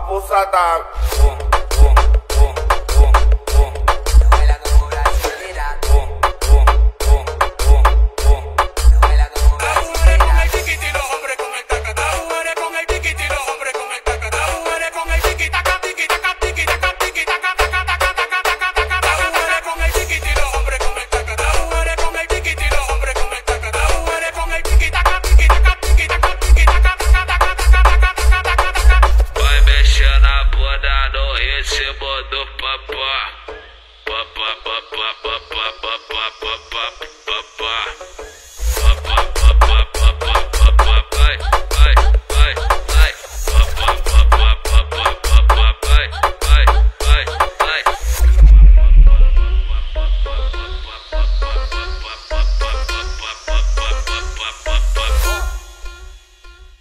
abusada.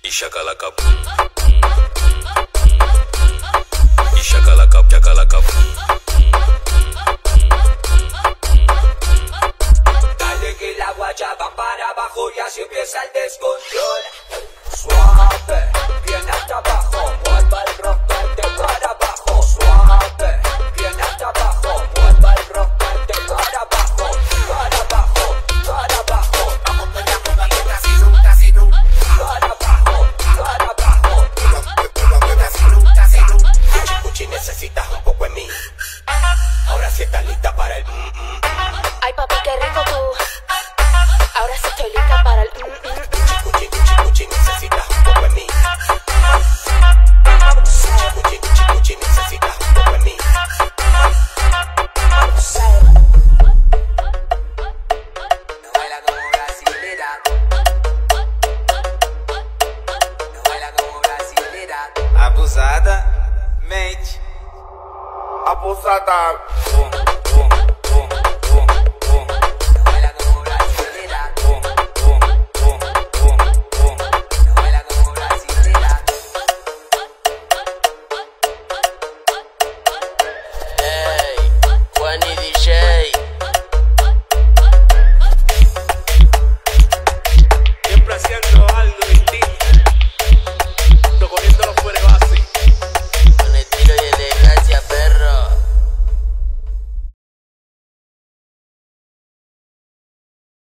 y shakalaka boom. Y shakalaka, shakalaka Dale que la guaya van para abajo y así empieza el desco. pro